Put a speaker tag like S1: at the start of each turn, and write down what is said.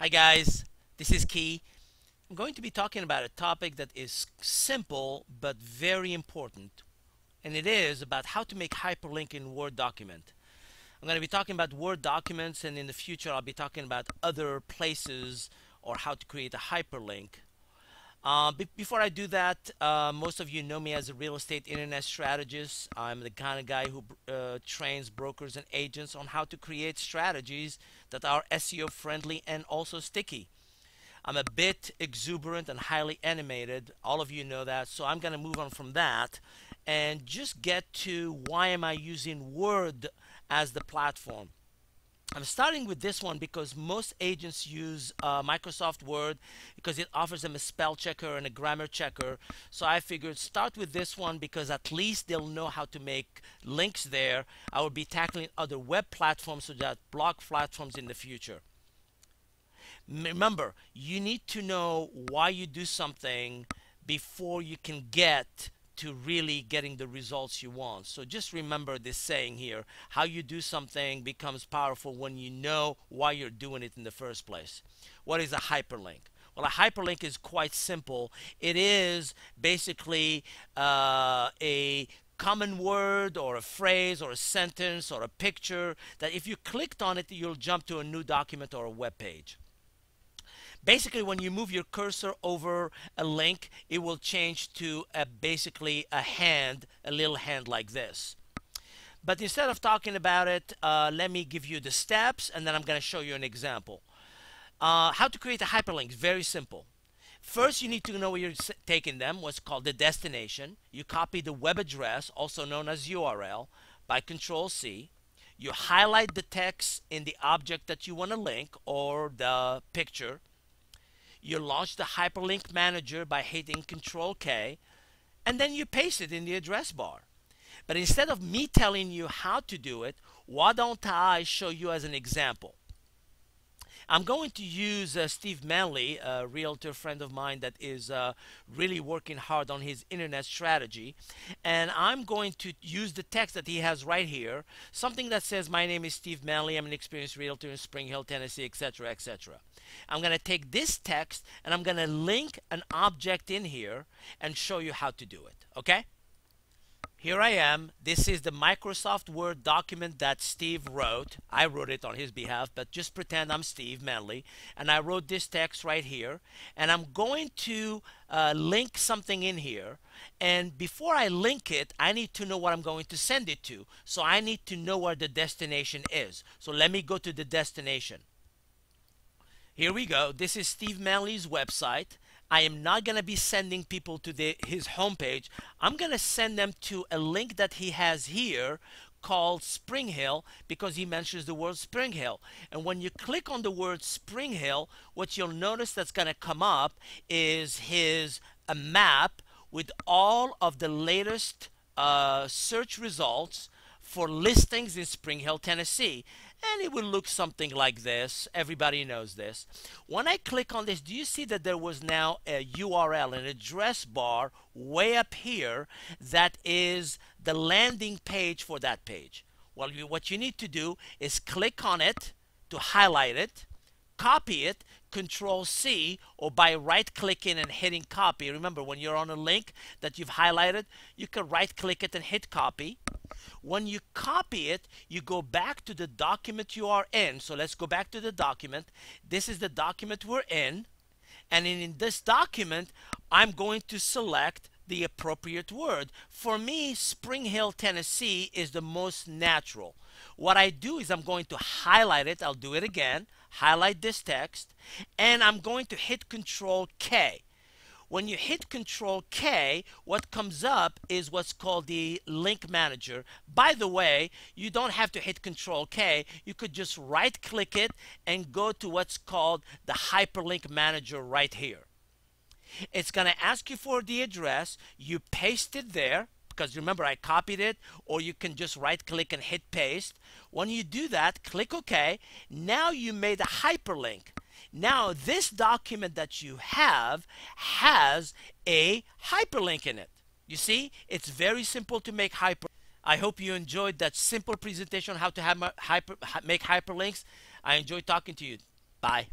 S1: Hi guys, this is Key. I'm going to be talking about a topic that is simple but very important and it is about how to make hyperlink in Word document. I'm going to be talking about Word documents and in the future I'll be talking about other places or how to create a hyperlink. Uh, before I do that, uh, most of you know me as a real estate internet strategist. I'm the kind of guy who uh, trains brokers and agents on how to create strategies that are SEO friendly and also sticky. I'm a bit exuberant and highly animated. All of you know that. So I'm going to move on from that and just get to why am I using Word as the platform. I'm starting with this one because most agents use uh, Microsoft Word because it offers them a spell checker and a grammar checker. So I figured start with this one because at least they'll know how to make links there. I will be tackling other web platforms such as blog platforms in the future. Remember, you need to know why you do something before you can get to really getting the results you want. So just remember this saying here how you do something becomes powerful when you know why you're doing it in the first place. What is a hyperlink? Well, a hyperlink is quite simple. It is basically uh, a common word or a phrase or a sentence or a picture that if you clicked on it, you'll jump to a new document or a web page. Basically, when you move your cursor over a link, it will change to a, basically a hand, a little hand like this. But instead of talking about it, uh, let me give you the steps and then I'm going to show you an example. Uh, how to create a hyperlink, very simple. First, you need to know where you're taking them, what's called the destination. You copy the web address, also known as URL, by Control C. You highlight the text in the object that you want to link or the picture you launch the hyperlink manager by hitting Control K, and then you paste it in the address bar. But instead of me telling you how to do it, why don't I show you as an example? I'm going to use uh, Steve Manley, a realtor friend of mine that is uh, really working hard on his internet strategy. And I'm going to use the text that he has right here, something that says, My name is Steve Manley, I'm an experienced realtor in Spring Hill, Tennessee, etc., etc. I'm going to take this text and I'm going to link an object in here and show you how to do it. Okay? Here I am. This is the Microsoft Word document that Steve wrote. I wrote it on his behalf, but just pretend I'm Steve Manley. And I wrote this text right here. And I'm going to uh, link something in here. And before I link it, I need to know what I'm going to send it to. So I need to know where the destination is. So let me go to the destination. Here we go. This is Steve Manley's website. I am not going to be sending people to the, his homepage. I'm going to send them to a link that he has here called Spring Hill because he mentions the word Spring Hill. And when you click on the word Spring Hill, what you'll notice that's going to come up is his a map with all of the latest uh, search results for listings in Spring Hill, Tennessee and it will look something like this. Everybody knows this. When I click on this, do you see that there was now a URL, an address bar way up here that is the landing page for that page? Well, you, what you need to do is click on it to highlight it, copy it, control C, or by right clicking and hitting copy. Remember, when you're on a link that you've highlighted, you can right click it and hit copy. When you copy it, you go back to the document you are in. So let's go back to the document. This is the document we're in. And in this document, I'm going to select the appropriate word. For me, Spring Hill, Tennessee is the most natural. What I do is I'm going to highlight it. I'll do it again. Highlight this text. And I'm going to hit Control K. When you hit Control K, what comes up is what's called the link manager. By the way, you don't have to hit Control K. You could just right click it and go to what's called the hyperlink manager right here. It's going to ask you for the address. You paste it there because remember I copied it or you can just right click and hit paste. When you do that, click OK. Now you made a hyperlink. Now, this document that you have has a hyperlink in it. You see, it's very simple to make hyper. I hope you enjoyed that simple presentation on how to have hyper, make hyperlinks. I enjoyed talking to you. Bye.